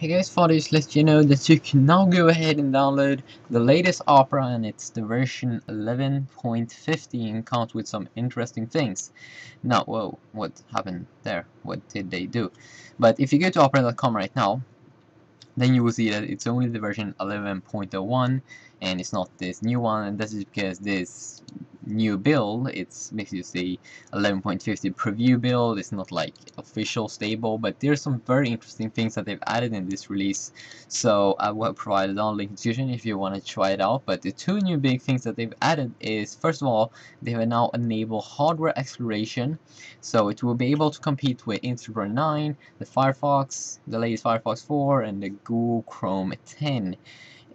Hey guys, thought just let you know that you can now go ahead and download the latest Opera and it's the version 11.50 and comes with some interesting things. Now, whoa, what happened there? What did they do? But if you go to opera.com right now, then you will see that it's only the version 11.01 and it's not this new one and this is because this new build it's basically the 11.50 preview build. It's not like official stable but there's some very interesting things that they've added in this release. So I will provide a download link description if you want to try it out. But the two new big things that they've added is first of all they have now enabled hardware acceleration so it will be able to compete with Internet 9 the Firefox the latest Firefox 4 and the Google Chrome 10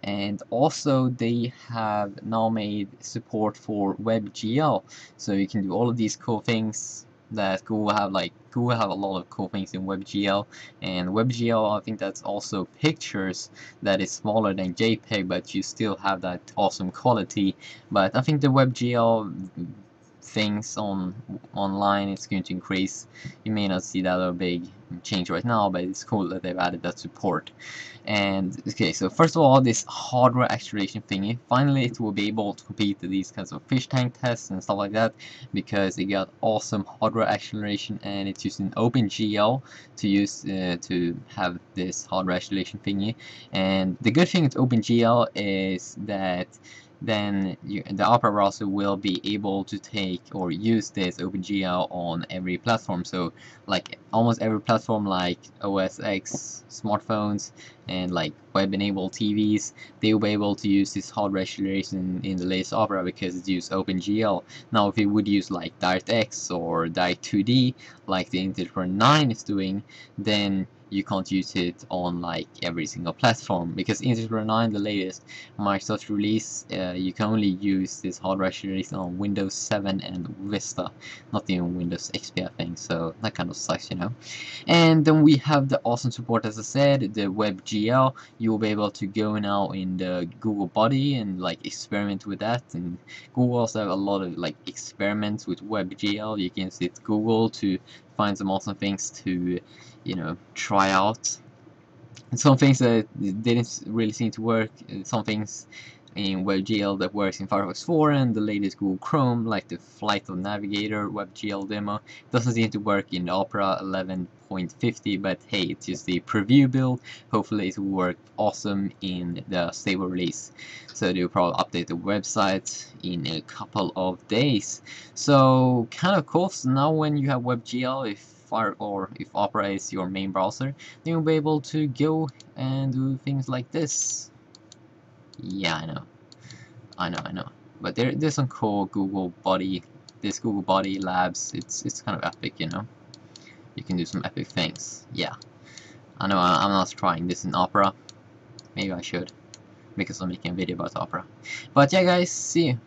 and also they have now made support for WebGL. So you can do all of these cool things that Google have like Google have a lot of cool things in WebGL. And WebGL I think that's also pictures that is smaller than JPEG but you still have that awesome quality. But I think the WebGL things on online it's going to increase. You may not see that a big change right now but it's cool that they've added that support. And okay so first of all this hardware acceleration thingy. Finally it will be able to compete with these kinds of fish tank tests and stuff like that because it got awesome hardware acceleration and it's using OpenGL to use uh, to have this hardware acceleration thingy. And the good thing with OpenGL is that then you, the Opera browser will be able to take or use this OpenGL on every platform. So like almost every platform like OS X smartphones and like web-enabled TVs, they will be able to use this hardware acceleration in the latest Opera because it uses OpenGL. Now if it would use like DirectX or Direct2D like the Integer 9 is doing, then you can't use it on like every single platform because in 9 the latest Microsoft release uh, you can only use this hardware release on Windows 7 and Vista not even Windows XP I think so that kind of sucks you know? And then we have the awesome support as I said the WebGL. You will be able to go now in the Google body and like experiment with that. And Google also have a lot of like experiments with WebGL. You can use Google to find some awesome things to you know try out. Some things that didn't really seem to work uh, some things in WebGL that works in Firefox 4 and the latest Google Chrome like the Flight of Navigator WebGL demo doesn't seem to work in Opera 11.50 but hey it's just the preview build hopefully it will work awesome in the stable release so they'll probably update the website in a couple of days so kind of cool so now when you have WebGL if Fire or if Opera is your main browser, then you'll be able to go and do things like this. Yeah, I know. I know, I know. But there, there's some cool Google Body, this Google Body Labs. It's it's kind of epic, you know. You can do some epic things. Yeah. I know uh, I'm not trying this in Opera. Maybe I should, because I'm making a video about Opera. But yeah, guys, see you.